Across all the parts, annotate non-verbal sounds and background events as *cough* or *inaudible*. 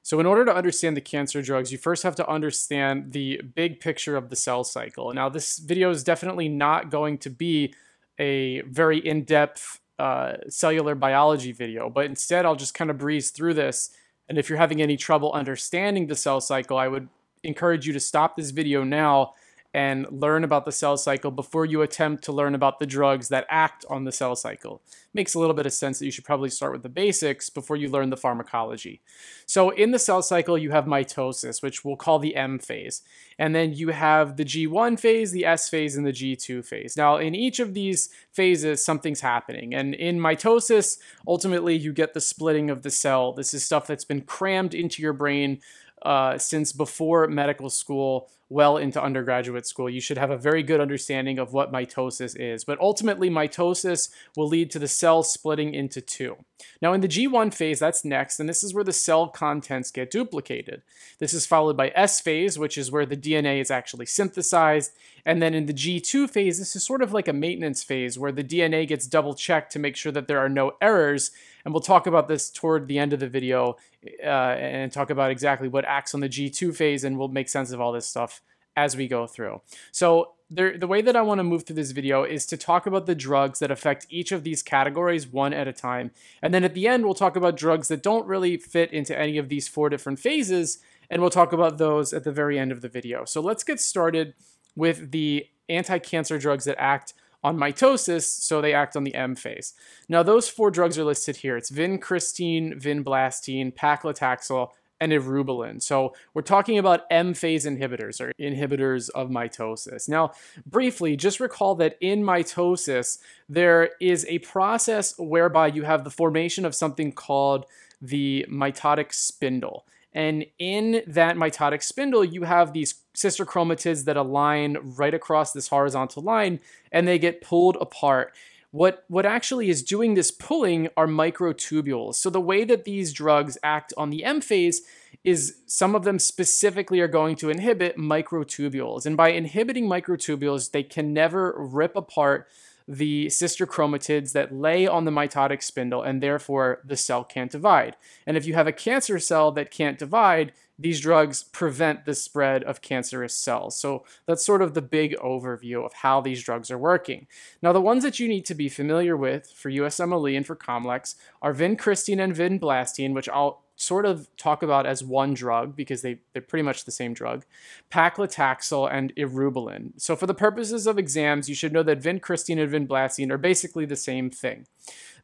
So in order to understand the cancer drugs, you first have to understand the big picture of the cell cycle. Now, this video is definitely not going to be a very in-depth uh, cellular biology video, but instead I'll just kind of breeze through this. And if you're having any trouble understanding the cell cycle, I would encourage you to stop this video now and learn about the cell cycle before you attempt to learn about the drugs that act on the cell cycle. Makes a little bit of sense that you should probably start with the basics before you learn the pharmacology. So in the cell cycle, you have mitosis, which we'll call the M phase. And then you have the G1 phase, the S phase, and the G2 phase. Now, in each of these phases, something's happening. And in mitosis, ultimately, you get the splitting of the cell. This is stuff that's been crammed into your brain uh, since before medical school, well into undergraduate school. You should have a very good understanding of what mitosis is. But ultimately, mitosis will lead to the cell splitting into two. Now, in the G1 phase, that's next, and this is where the cell contents get duplicated. This is followed by S phase, which is where the DNA is actually synthesized. And then in the G2 phase, this is sort of like a maintenance phase where the DNA gets double checked to make sure that there are no errors. And we'll talk about this toward the end of the video uh, and talk about exactly what acts on the G2 phase, and we'll make sense of all this stuff as we go through. So there, the way that I want to move through this video is to talk about the drugs that affect each of these categories one at a time. And then at the end, we'll talk about drugs that don't really fit into any of these four different phases, and we'll talk about those at the very end of the video. So let's get started with the anti-cancer drugs that act on mitosis, so they act on the M phase. Now, those four drugs are listed here. It's vincristine, vinblastine, paclitaxel, and eribulin. So we're talking about M phase inhibitors or inhibitors of mitosis. Now, briefly, just recall that in mitosis, there is a process whereby you have the formation of something called the mitotic spindle. And in that mitotic spindle, you have these sister chromatids that align right across this horizontal line and they get pulled apart. What, what actually is doing this pulling are microtubules. So the way that these drugs act on the M phase is some of them specifically are going to inhibit microtubules. And by inhibiting microtubules, they can never rip apart the sister chromatids that lay on the mitotic spindle and therefore the cell can't divide. And if you have a cancer cell that can't divide, these drugs prevent the spread of cancerous cells. So that's sort of the big overview of how these drugs are working. Now, the ones that you need to be familiar with for USMLE and for Comlex are vincristine and vinblastine, which I'll sort of talk about as one drug because they, they're pretty much the same drug, paclitaxel and eribulin. So for the purposes of exams, you should know that vincristine and vinblastine are basically the same thing.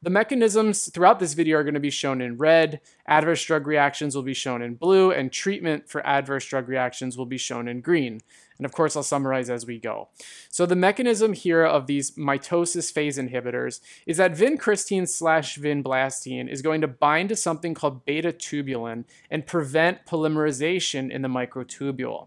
The mechanisms throughout this video are going to be shown in red, adverse drug reactions will be shown in blue, and treatment for adverse drug reactions will be shown in green. And of course, I'll summarize as we go. So the mechanism here of these mitosis phase inhibitors is that vincristine slash vinblastine is going to bind to something called beta tubulin and prevent polymerization in the microtubule.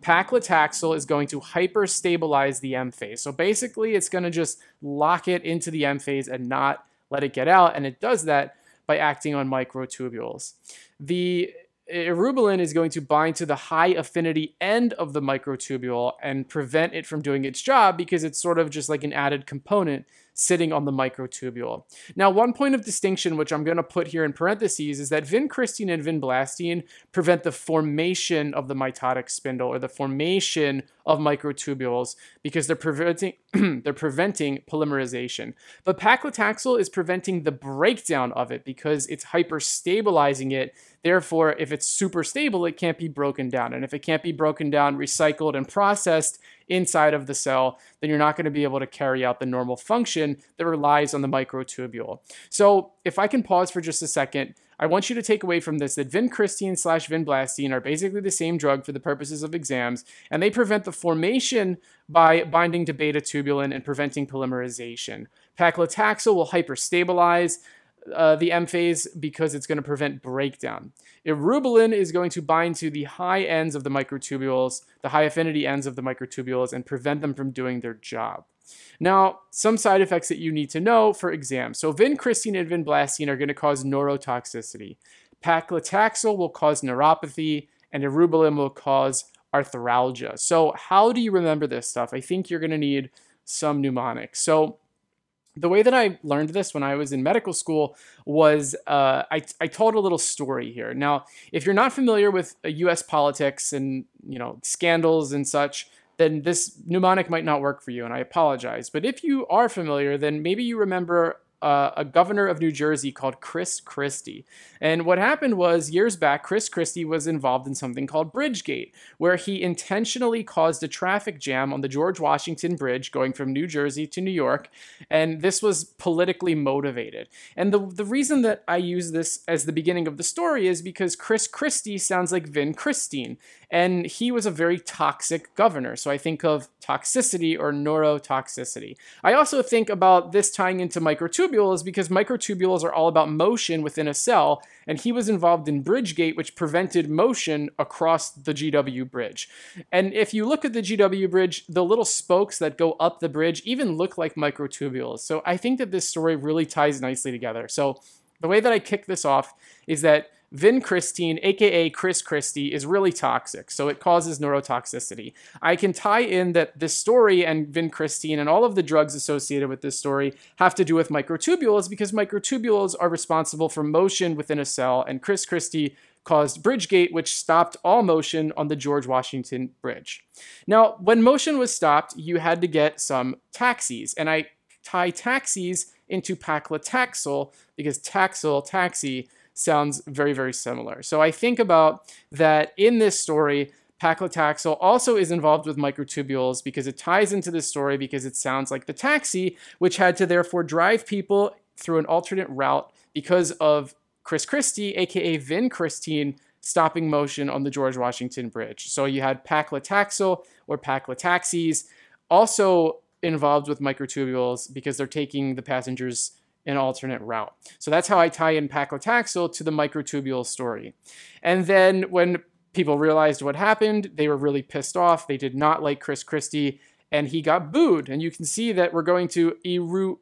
Paclitaxel is going to hyperstabilize the M phase. So basically, it's going to just lock it into the M phase and not let it get out. And it does that by acting on microtubules. The eribulin is going to bind to the high affinity end of the microtubule and prevent it from doing its job because it's sort of just like an added component sitting on the microtubule. Now, one point of distinction, which I'm going to put here in parentheses, is that vincristine and vinblastine prevent the formation of the mitotic spindle or the formation of microtubules because they're preventing *clears throat* they're preventing polymerization. But paclitaxel is preventing the breakdown of it because it's hyperstabilizing it. Therefore, if it's super stable, it can't be broken down. And if it can't be broken down, recycled, and processed, inside of the cell, then you're not going to be able to carry out the normal function that relies on the microtubule. So if I can pause for just a second, I want you to take away from this that vincristine slash vinblastine are basically the same drug for the purposes of exams, and they prevent the formation by binding to beta tubulin and preventing polymerization. Paclitaxel will hyperstabilize uh, the M phase because it's going to prevent breakdown. Eribulin is going to bind to the high ends of the microtubules, the high affinity ends of the microtubules, and prevent them from doing their job. Now, some side effects that you need to know for exams. So vincristine and vinblastine are going to cause neurotoxicity. Paclitaxel will cause neuropathy, and eribulin will cause arthralgia. So how do you remember this stuff? I think you're going to need some mnemonics. So the way that I learned this when I was in medical school was uh, I, I told a little story here. Now, if you're not familiar with U.S. Uh, politics and you know scandals and such, then this mnemonic might not work for you, and I apologize. But if you are familiar, then maybe you remember uh, a governor of New Jersey called Chris Christie. And what happened was years back, Chris Christie was involved in something called Bridgegate, where he intentionally caused a traffic jam on the George Washington Bridge going from New Jersey to New York. And this was politically motivated. And the, the reason that I use this as the beginning of the story is because Chris Christie sounds like Vin Christine. And he was a very toxic governor. So I think of toxicity or neurotoxicity. I also think about this tying into microtubules because microtubules are all about motion within a cell. And he was involved in Bridgegate, which prevented motion across the GW bridge. And if you look at the GW bridge, the little spokes that go up the bridge even look like microtubules. So I think that this story really ties nicely together. So the way that I kick this off is that Vin Christine, aka Chris Christie, is really toxic, so it causes neurotoxicity. I can tie in that this story and Vin Christine and all of the drugs associated with this story have to do with microtubules because microtubules are responsible for motion within a cell, and Chris Christie caused Bridgegate, which stopped all motion on the George Washington Bridge. Now, when motion was stopped, you had to get some taxis, and I tie taxis into paclitaxel because taxol, taxi, sounds very, very similar. So I think about that in this story, paclitaxel also is involved with microtubules because it ties into this story because it sounds like the taxi, which had to therefore drive people through an alternate route because of Chris Christie, aka Vin Christine, stopping motion on the George Washington Bridge. So you had paclitaxel or paclitaxis also involved with microtubules because they're taking the passengers an alternate route. So that's how I tie in paclitaxel to the microtubule story. And then when people realized what happened, they were really pissed off. They did not like Chris Christie, and he got booed. And you can see that we're going to eru-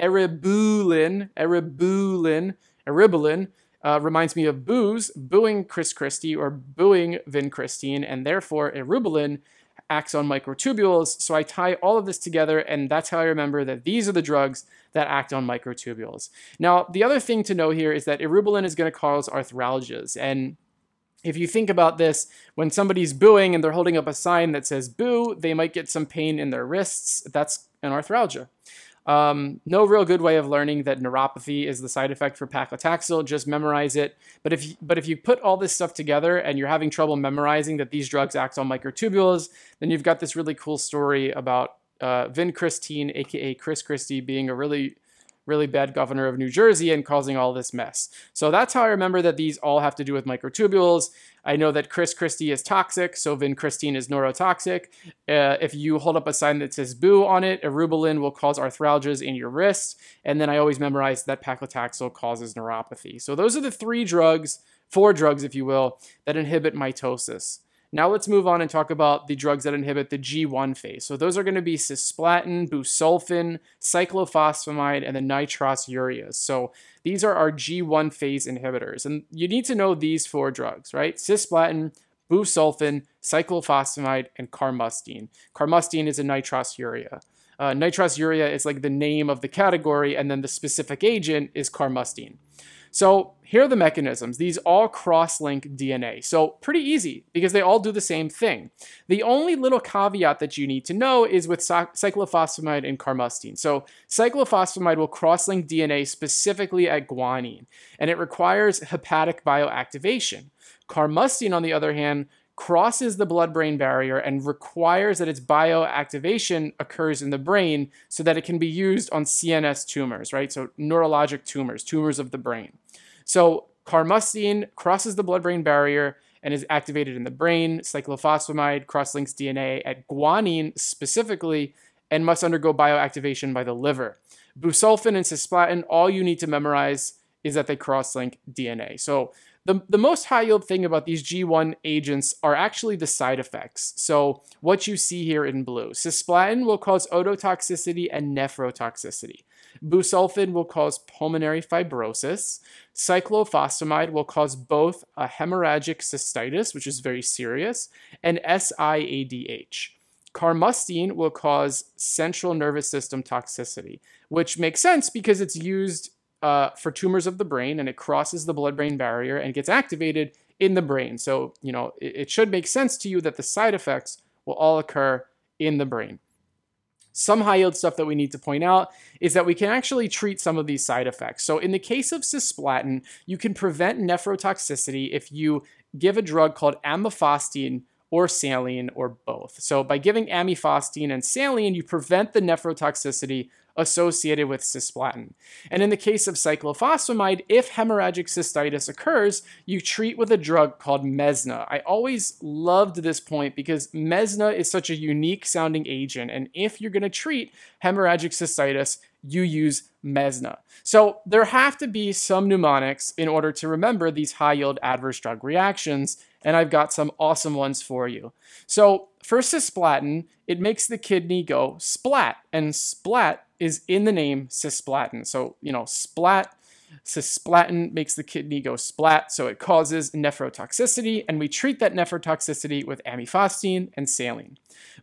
eribulin, eribulin, eribulin, uh, reminds me of booze, booing Chris Christie or booing Vin Christine, and therefore eribulin acts on microtubules. So I tie all of this together, and that's how I remember that these are the drugs that act on microtubules. Now, the other thing to know here is that eribulin is going to cause arthralgias. And if you think about this, when somebody's booing and they're holding up a sign that says boo, they might get some pain in their wrists. That's an arthralgia. Um, no real good way of learning that neuropathy is the side effect for paclitaxel. Just memorize it. But if you, but if you put all this stuff together and you're having trouble memorizing that these drugs act on microtubules, then you've got this really cool story about uh, Vin Christine, aka Chris Christie, being a really really bad governor of New Jersey and causing all this mess. So that's how I remember that these all have to do with microtubules. I know that Chris Christie is toxic, so Vin Christine is neurotoxic. Uh, if you hold up a sign that says boo on it, eribulin will cause arthralgias in your wrist. And then I always memorize that paclitaxel causes neuropathy. So those are the three drugs, four drugs, if you will, that inhibit mitosis. Now let's move on and talk about the drugs that inhibit the G1 phase. So those are going to be cisplatin, busulfan, cyclophosphamide, and the nitrosoureas. So these are our G1 phase inhibitors. And you need to know these four drugs, right? Cisplatin, busulfan, cyclophosphamide, and carmustine. Carmustine is a nitrosourea. Uh, nitrosourea is like the name of the category, and then the specific agent is carmustine. So here are the mechanisms. These all cross-link DNA. So pretty easy because they all do the same thing. The only little caveat that you need to know is with cyclophosphamide and carmustine. So cyclophosphamide will cross-link DNA specifically at guanine, and it requires hepatic bioactivation. Carmustine, on the other hand, crosses the blood-brain barrier and requires that its bioactivation occurs in the brain so that it can be used on CNS tumors, right? So neurologic tumors, tumors of the brain. So carmustine crosses the blood-brain barrier and is activated in the brain. Cyclophosphamide cross-links DNA at guanine specifically and must undergo bioactivation by the liver. Busulfan and cisplatin, all you need to memorize is that they cross-link DNA. So the, the most high yield thing about these G1 agents are actually the side effects. So what you see here in blue. Cisplatin will cause ototoxicity and nephrotoxicity. Busulfan will cause pulmonary fibrosis. Cyclophosphamide will cause both a hemorrhagic cystitis, which is very serious, and SIADH. Carmustine will cause central nervous system toxicity, which makes sense because it's used uh, for tumors of the brain and it crosses the blood brain barrier and gets activated in the brain. So, you know, it, it should make sense to you that the side effects will all occur in the brain. Some high yield stuff that we need to point out is that we can actually treat some of these side effects. So, in the case of cisplatin, you can prevent nephrotoxicity if you give a drug called amifostine or saline or both. So, by giving amifostine and saline, you prevent the nephrotoxicity associated with cisplatin. And in the case of cyclophosphamide, if hemorrhagic cystitis occurs, you treat with a drug called Mesna. I always loved this point because Mesna is such a unique sounding agent. And if you're going to treat hemorrhagic cystitis, you use Mesna. So there have to be some mnemonics in order to remember these high yield adverse drug reactions. And I've got some awesome ones for you. So for cisplatin, it makes the kidney go splat, and splat is in the name cisplatin. So, you know, splat, cisplatin makes the kidney go splat, so it causes nephrotoxicity, and we treat that nephrotoxicity with amifostine and saline.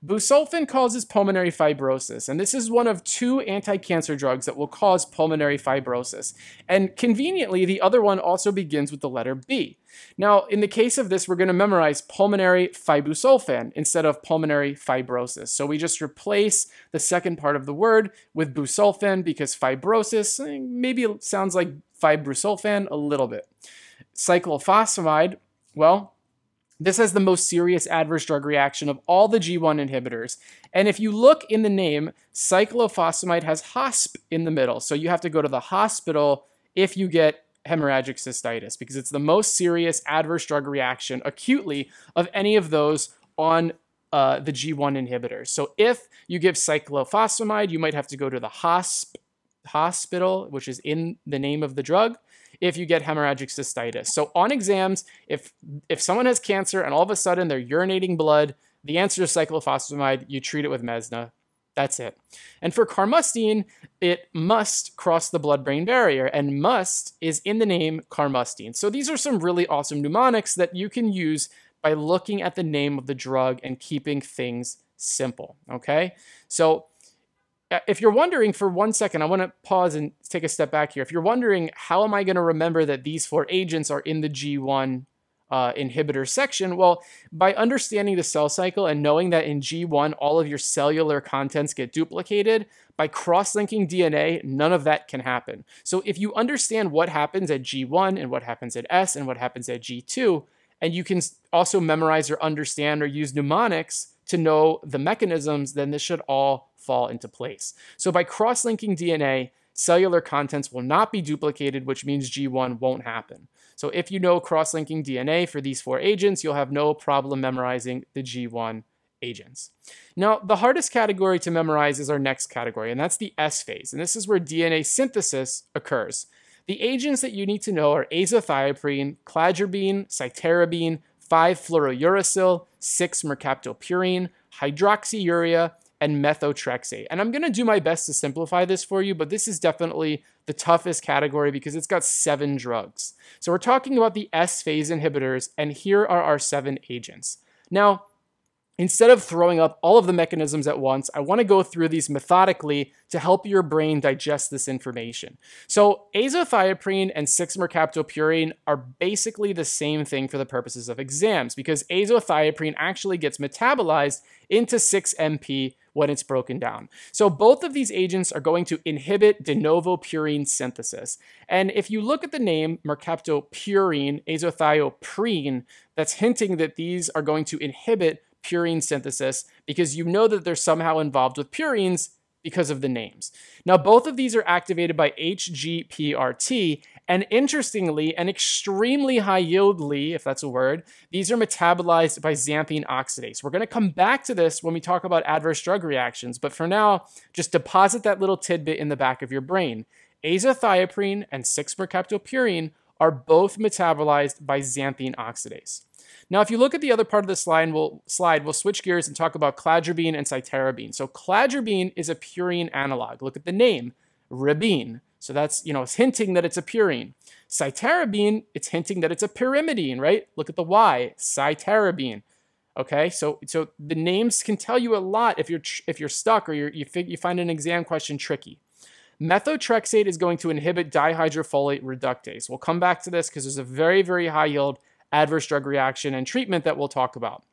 Busulfan causes pulmonary fibrosis, and this is one of two anti-cancer drugs that will cause pulmonary fibrosis. And conveniently, the other one also begins with the letter B. Now, in the case of this, we're going to memorize pulmonary fibusulfan instead of pulmonary fibrosis. So we just replace the second part of the word with busulfan because fibrosis eh, maybe sounds like fibrosulfan a little bit. Cyclophosphamide, well, this has the most serious adverse drug reaction of all the G1 inhibitors. And if you look in the name, cyclophosphamide has HOSP in the middle. So you have to go to the hospital if you get hemorrhagic cystitis because it's the most serious adverse drug reaction acutely of any of those on uh, the G1 inhibitors. So if you give cyclophosphamide, you might have to go to the hosp- hospital, which is in the name of the drug, if you get hemorrhagic cystitis. So on exams, if if someone has cancer and all of a sudden they're urinating blood, the answer is cyclophosphamide. You treat it with Mesna. That's it. And for carmustine, it must cross the blood brain barrier, and must is in the name carmustine. So these are some really awesome mnemonics that you can use by looking at the name of the drug and keeping things simple. Okay? So uh, if you're wondering for one second, I want to pause and take a step back here. If you're wondering, how am I going to remember that these four agents are in the G1 uh, inhibitor section? Well, by understanding the cell cycle and knowing that in G1 all of your cellular contents get duplicated, by cross linking DNA, none of that can happen. So if you understand what happens at G1 and what happens at S and what happens at G2, and you can also memorize or understand or use mnemonics to know the mechanisms, then this should all fall into place. So by cross linking DNA, cellular contents will not be duplicated, which means G1 won't happen. So if you know cross-linking DNA for these four agents, you'll have no problem memorizing the G1 agents. Now, the hardest category to memorize is our next category, and that's the S phase. And this is where DNA synthesis occurs. The agents that you need to know are azathioprine, cladribine, cytarabine, 5-fluorouracil, 6-mercaptopurine, hydroxyurea, and methotrexate. And I'm going to do my best to simplify this for you, but this is definitely the toughest category because it's got seven drugs. So we're talking about the S phase inhibitors, and here are our seven agents. Now, Instead of throwing up all of the mechanisms at once, I want to go through these methodically to help your brain digest this information. So azathioprine and 6-mercaptopurine are basically the same thing for the purposes of exams because azathioprine actually gets metabolized into 6-MP when it's broken down. So both of these agents are going to inhibit de novo purine synthesis. And if you look at the name mercaptopurine, azathioprine, that's hinting that these are going to inhibit purine synthesis because you know that they're somehow involved with purines because of the names. Now, both of these are activated by HGPRT, and interestingly and extremely high yieldly, if that's a word, these are metabolized by xanthine oxidase. We're going to come back to this when we talk about adverse drug reactions, but for now, just deposit that little tidbit in the back of your brain. Azathioprine and 6-mercaptopurine are both metabolized by xanthine oxidase. Now, if you look at the other part of the slide, we'll, slide, we'll switch gears and talk about cladribine and cytarabine. So cladribine is a purine analog. Look at the name, ribine. So that's, you know, it's hinting that it's a purine. Cytarabine, it's hinting that it's a pyrimidine, right? Look at the Y, cytarabine. Okay, so so the names can tell you a lot if you're if you're stuck or you're, you you find an exam question tricky. Methotrexate is going to inhibit dihydrofolate reductase. We'll come back to this because there's a very very high yield adverse drug reaction and treatment that we'll talk about.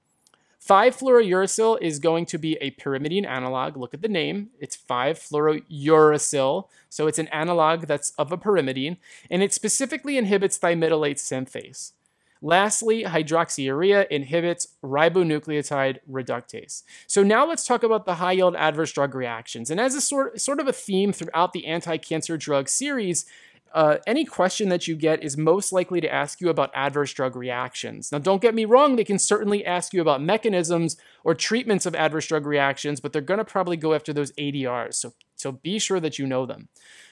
5-fluorouracil is going to be a pyrimidine analog. Look at the name. It's 5-fluorouracil. So it's an analog that's of a pyrimidine, and it specifically inhibits thymidylate synthase. Lastly, hydroxyurea inhibits ribonucleotide reductase. So now let's talk about the high yield adverse drug reactions. And as a sort, sort of a theme throughout the anti-cancer drug series, uh, any question that you get is most likely to ask you about adverse drug reactions. Now, don't get me wrong, they can certainly ask you about mechanisms or treatments of adverse drug reactions, but they're going to probably go after those ADRs. So, so be sure that you know them.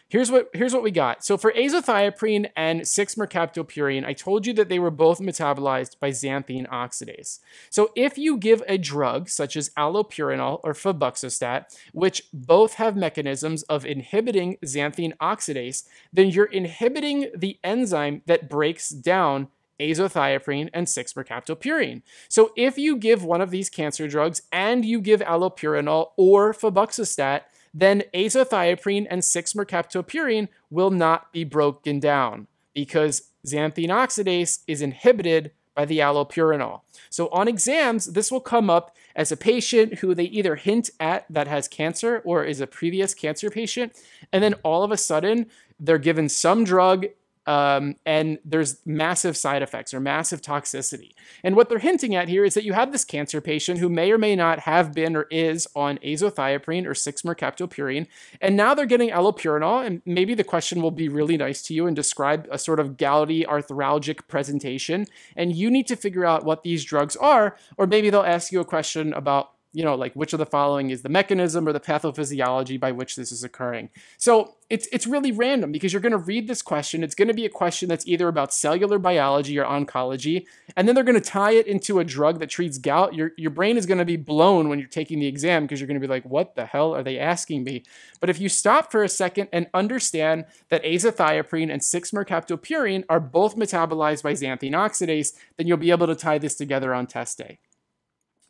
Here's what here's what we got. So for azathioprine and 6-mercaptopurine, I told you that they were both metabolized by xanthine oxidase. So if you give a drug such as allopurinol or febuxostat, which both have mechanisms of inhibiting xanthine oxidase, then you're inhibiting the enzyme that breaks down azathioprine and 6-mercaptopurine. So if you give one of these cancer drugs and you give allopurinol or febuxostat, then azathioprine and 6-mercaptopurine will not be broken down because xanthine oxidase is inhibited by the allopurinol. So on exams, this will come up as a patient who they either hint at that has cancer or is a previous cancer patient, and then all of a sudden they're given some drug um, and there's massive side effects or massive toxicity. And what they're hinting at here is that you have this cancer patient who may or may not have been or is on azathioprine or 6-mercaptopurine, and now they're getting allopurinol, and maybe the question will be really nice to you and describe a sort of gouty arthralgic presentation, and you need to figure out what these drugs are, or maybe they'll ask you a question about you know, like which of the following is the mechanism or the pathophysiology by which this is occurring. So it's it's really random because you're going to read this question. It's going to be a question that's either about cellular biology or oncology, and then they're going to tie it into a drug that treats gout. Your your brain is going to be blown when you're taking the exam because you're going to be like, what the hell are they asking me? But if you stop for a second and understand that azathioprine and 6-mercaptopurine are both metabolized by xanthine oxidase, then you'll be able to tie this together on test day.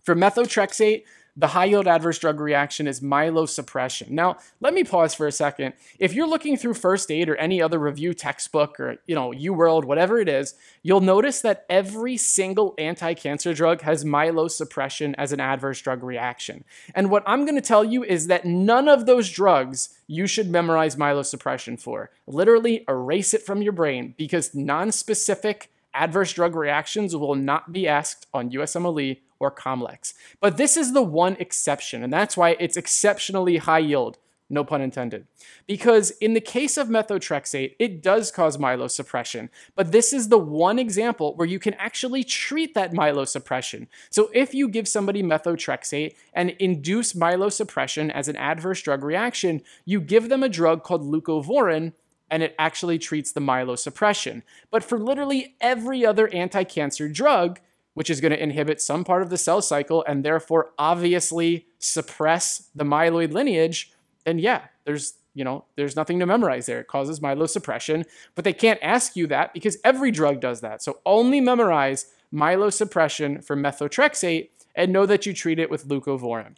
For methotrexate, the high yield adverse drug reaction is myelosuppression. Now, let me pause for a second. If you're looking through first aid or any other review textbook or, you know, UWorld, whatever it is, you'll notice that every single anti-cancer drug has myelosuppression as an adverse drug reaction. And what I'm going to tell you is that none of those drugs you should memorize myelosuppression for. Literally erase it from your brain because non-specific adverse drug reactions will not be asked on USMLE or Comlex. But this is the one exception, and that's why it's exceptionally high yield, no pun intended. Because in the case of methotrexate, it does cause myelosuppression, but this is the one example where you can actually treat that myelosuppression. So if you give somebody methotrexate and induce myelosuppression as an adverse drug reaction, you give them a drug called leucovorin, and it actually treats the myelosuppression. But for literally every other anti cancer drug, which is going to inhibit some part of the cell cycle and therefore obviously suppress the myeloid lineage, then yeah, there's you know, there's nothing to memorize there. It causes myelosuppression, but they can't ask you that because every drug does that. So only memorize myelosuppression for methotrexate and know that you treat it with leucovorin.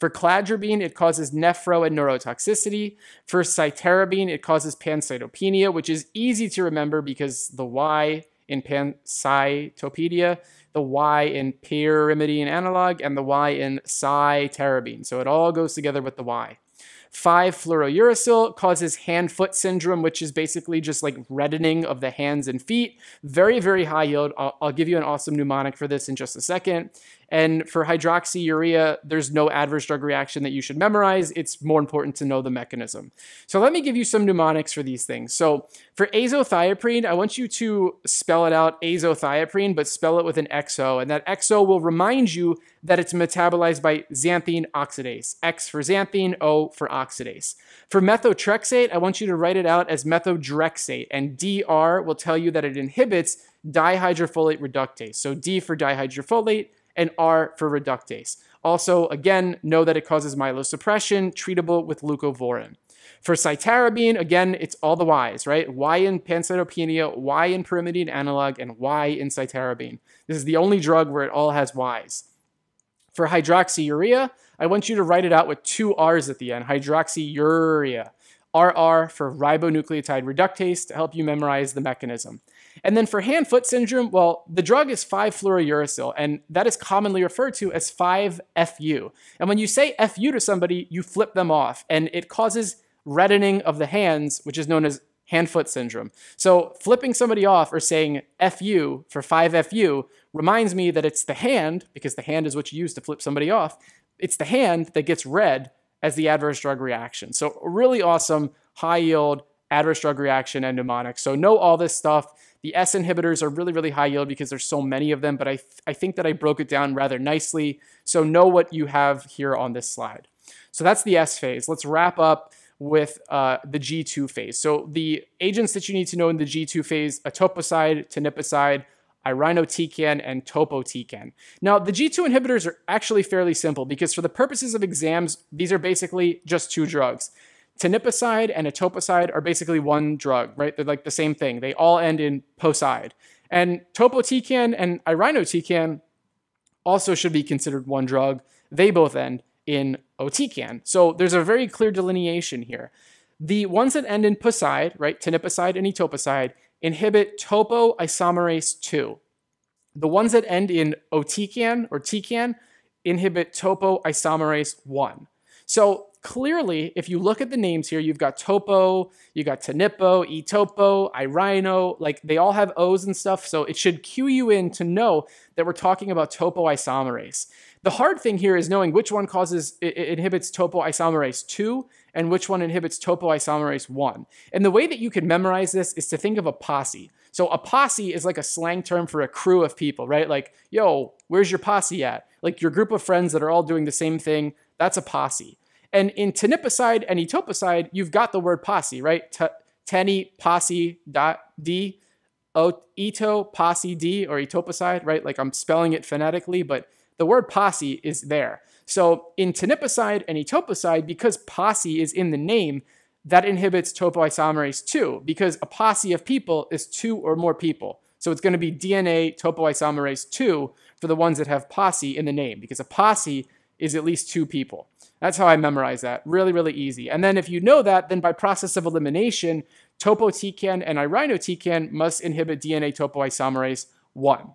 For cladribine, it causes nephro and neurotoxicity. For cytarabine, it causes pancytopenia, which is easy to remember because the Y in pancytopenia the Y in pyrimidine analog, and the Y in cytarabine. So it all goes together with the Y. 5-fluorouracil causes hand-foot syndrome, which is basically just like reddening of the hands and feet. Very, very high yield. I'll, I'll give you an awesome mnemonic for this in just a second. And for hydroxyurea, there's no adverse drug reaction that you should memorize. It's more important to know the mechanism. So let me give you some mnemonics for these things. So for azathioprine, I want you to spell it out azathioprine, but spell it with an XO. And that XO will remind you that it's metabolized by xanthine oxidase. X for xanthine, O for oxidase. For methotrexate, I want you to write it out as methodrexate. And DR will tell you that it inhibits dihydrofolate reductase. So D for dihydrofolate, and R for reductase. Also, again, know that it causes myelosuppression, treatable with leucovorin. For cytarabine, again, it's all the Y's, right? Y in pancytopenia, Y in pyrimidine analog, and Y in cytarabine. This is the only drug where it all has Y's. For hydroxyurea, I want you to write it out with two R's at the end, hydroxyurea. RR for ribonucleotide reductase to help you memorize the mechanism. And then for hand-foot syndrome, well, the drug is 5-fluorouracil, and that is commonly referred to as 5-FU. And when you say FU to somebody, you flip them off, and it causes reddening of the hands, which is known as hand-foot syndrome. So flipping somebody off or saying FU for 5FU reminds me that it's the hand, because the hand is what you use to flip somebody off, it's the hand that gets red as the adverse drug reaction. So really awesome, high yield, adverse drug reaction and mnemonic. So know all this stuff. The S inhibitors are really, really high yield because there's so many of them, but I, th I think that I broke it down rather nicely. So know what you have here on this slide. So that's the S phase. Let's wrap up with uh, the G2 phase. So the agents that you need to know in the G2 phase, etoposide, teniposide, irinotecan, and topotecan. Now, the G2 inhibitors are actually fairly simple because for the purposes of exams, these are basically just two drugs. Teniposide and etoposide are basically one drug, right? They're like the same thing. They all end in poside. And topotecan and irinotecan also should be considered one drug. They both end in otecan. So there's a very clear delineation here. The ones that end in poside, right, teniposide and etoposide, inhibit topoisomerase 2. The ones that end in otecan or tecan inhibit topoisomerase 1. So clearly, if you look at the names here, you've got topo, you got tenipo, etopo, irino, like they all have O's and stuff. So it should cue you in to know that we're talking about topoisomerase. The hard thing here is knowing which one causes, it, it inhibits topoisomerase 2 and which one inhibits topoisomerase 1. And the way that you can memorize this is to think of a posse. So a posse is like a slang term for a crew of people, right? Like, yo, where's your posse at? Like your group of friends that are all doing the same thing, that's a posse. And in teniposide and etoposide, you've got the word posse, right? T- posse dot d, o, eto posse d, or etoposide, right? Like I'm spelling it phonetically, but the word posse is there. So in teniposide and etoposide, because posse is in the name, that inhibits topoisomerase 2 because a posse of people is two or more people. So it's going to be DNA topoisomerase 2 for the ones that have posse in the name because a posse is at least two people. That's how I memorize that. Really, really easy. And then if you know that, then by process of elimination, topotecan and irinotecan must inhibit DNA topoisomerase 1.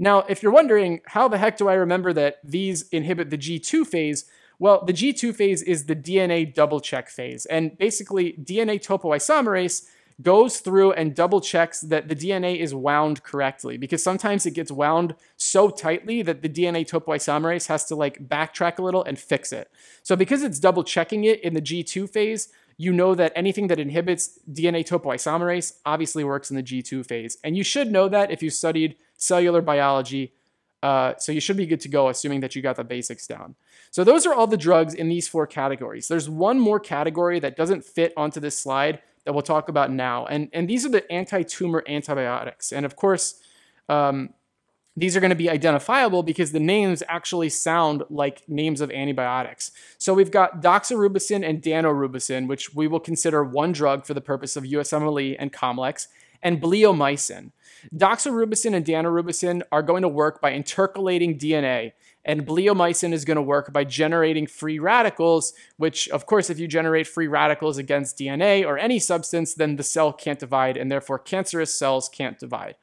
Now, if you're wondering, how the heck do I remember that these inhibit the G2 phase? Well, the G2 phase is the DNA double check phase. And basically, DNA topoisomerase goes through and double checks that the DNA is wound correctly because sometimes it gets wound so tightly that the DNA topoisomerase has to like backtrack a little and fix it. So because it's double checking it in the G2 phase, you know that anything that inhibits DNA topoisomerase obviously works in the G2 phase. And you should know that if you studied cellular biology. Uh, so you should be good to go, assuming that you got the basics down. So those are all the drugs in these four categories. There's one more category that doesn't fit onto this slide that we'll talk about now. And, and these are the anti-tumor antibiotics. And of course, um, these are going to be identifiable because the names actually sound like names of antibiotics. So we've got doxorubicin and daunorubicin, which we will consider one drug for the purpose of USMLE and COMLEX, and bleomycin. Doxorubicin and daunorubicin are going to work by intercalating DNA, and bleomycin is going to work by generating free radicals, which, of course, if you generate free radicals against DNA or any substance, then the cell can't divide, and therefore cancerous cells can't divide.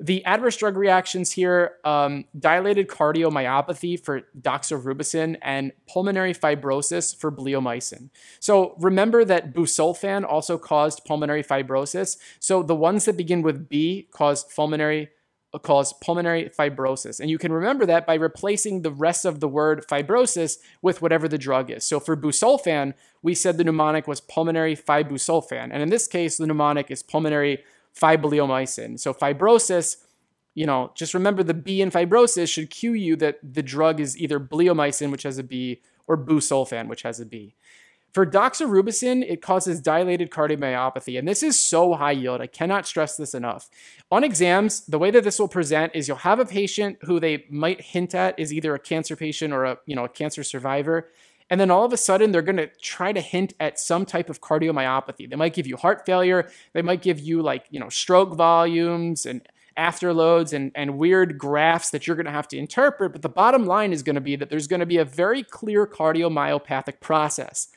The adverse drug reactions here, um, dilated cardiomyopathy for doxorubicin and pulmonary fibrosis for bleomycin. So remember that busulfan also caused pulmonary fibrosis. So the ones that begin with B cause pulmonary cause pulmonary fibrosis. And you can remember that by replacing the rest of the word fibrosis with whatever the drug is. So for busulfan, we said the mnemonic was pulmonary fibusulfan. And in this case, the mnemonic is pulmonary fibleomycin. So fibrosis, you know, just remember the B in fibrosis should cue you that the drug is either bleomycin, which has a B, or busulfan, which has a B. For doxorubicin, it causes dilated cardiomyopathy, and this is so high yield. I cannot stress this enough. On exams, the way that this will present is you'll have a patient who they might hint at is either a cancer patient or a, you know, a cancer survivor, And then all of a sudden, they're going to try to hint at some type of cardiomyopathy. They might give you heart failure. They might give you like, you know, stroke volumes and afterloads and, and weird graphs that you're going to have to interpret. But the bottom line is going to be that there's going to be a very clear cardiomyopathic process.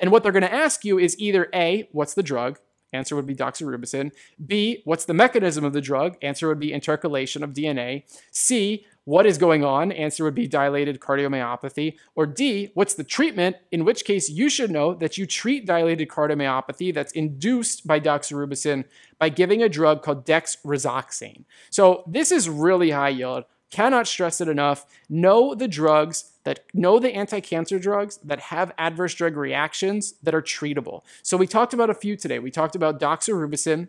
And what they're going to ask you is either A, what's the drug? Answer would be doxorubicin. B, what's the mechanism of the drug? Answer would be intercalation of DNA. C, what is going on? Answer would be dilated cardiomyopathy. Or D, what's the treatment? In which case, you should know that you treat dilated cardiomyopathy that's induced by doxorubicin by giving a drug called dexrazoxane. So this is really high yield. Cannot stress it enough. Know the drugs that know the anti-cancer drugs that have adverse drug reactions that are treatable. So we talked about a few today. We talked about doxorubicin.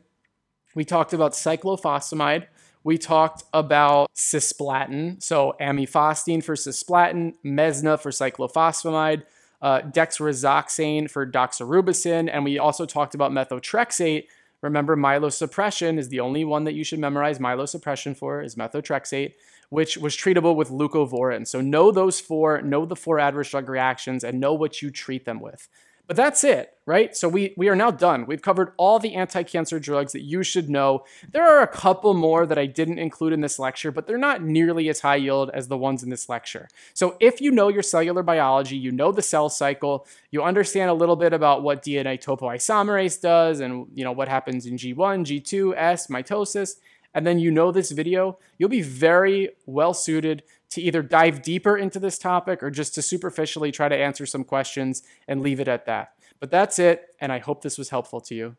We talked about cyclophosphamide. We talked about cisplatin, so amifostine for cisplatin, Mesna for cyclophosphamide, uh, dexrazoxane for doxorubicin, and we also talked about methotrexate. Remember, myelosuppression is the only one that you should memorize myelosuppression for is methotrexate which was treatable with leucovorin. So know those four, know the four adverse drug reactions, and know what you treat them with. But that's it, right? So we, we are now done. We've covered all the anti-cancer drugs that you should know. There are a couple more that I didn't include in this lecture, but they're not nearly as high yield as the ones in this lecture. So if you know your cellular biology, you know the cell cycle, you understand a little bit about what DNA topoisomerase does and you know what happens in G1, G2, S, mitosis, and then you know this video, you'll be very well suited to either dive deeper into this topic or just to superficially try to answer some questions and leave it at that. But that's it, and I hope this was helpful to you.